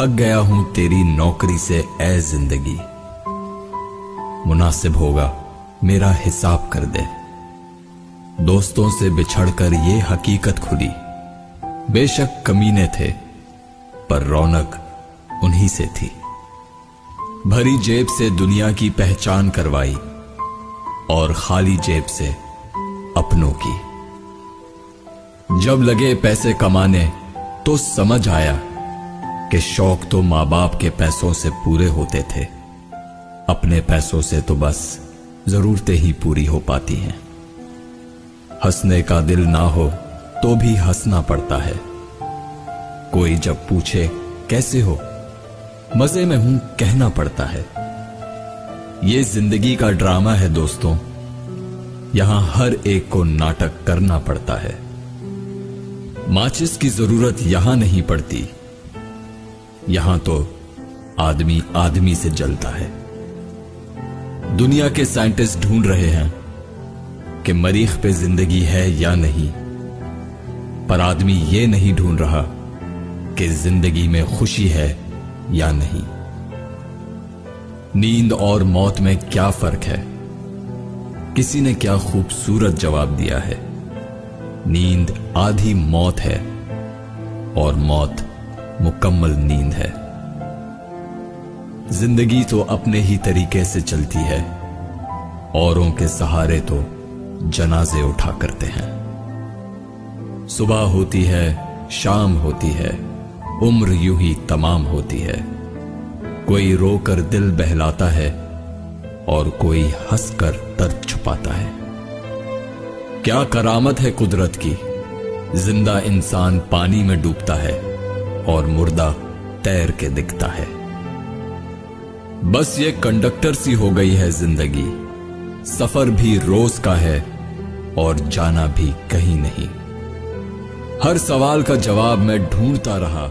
थक गया हूँ तेरी नौकरी से ए ज़िंदगी। मुनासिब होगा, मेरा हिसाब कर दे। दोस्तों से बिछड़कर ये हकीकत खुली। बेशक कमीने थे, पर रौनक उन्हीं से थी। भरी जेब से दुनिया की पहचान करवाई, और खाली जेब से अपनों की। जब लगे पैसे कमाने तो समझ आया कि शौक तो माँ बाप के पैसों से पूरे होते थे। अपने पैसों से तो बस जरूरतें ही पूरी हो पाती हैं। हंसने का दिल ना हो तो भी हंसना पड़ता है। कोई जब पूछे, कैसे हो? मज़े में हूँ, कहना पड़ता है। ये ज़िंदगी का ड्रामा है दोस्तों। यहाँ हर एक को नाटक करना पड़ता है। माचिस की ज़रूरत यहाँ नहीं पड़ती। यहाँ तो आदमी आदमी से जलता है। दुनिया के साइंटिस्ट ढूंढ रहे हैं कि मरीख पे ज़िंदगी है या नहीं, पर आदमी यह नहीं ढूंढ रहा कि ज़िंदगी में खुशी है या नहीं। नींद और मौत में क्या फ़र्क है? किसी ने क्या खूबसूरत जवाब दिया है? नींद आधी मौत है और मौत मुकम्मल नींद है। ज़िंदगी तो अपने ही तरीके से चलती है। औरों के सहारे तो जनाजे उठा करते हैं। सुबह होती है, शाम होती है, उम्र यूँ ही तमाम होती है। कोई रोकर दिल बहलाता है और कोई हंसकर दर्द छुपाता है। क्या करामत है कुदरत की? ज़िंदा इंसान पानी में डूबता है। और मुर्दा तैर के दिखता है। बस ये कंडक्टर सी हो गई है ज़िंदगी। सफ़र भी रोज का है और जाना भी कहीं नहीं। हर सवाल का जवाब मैं ढूंढता रहा।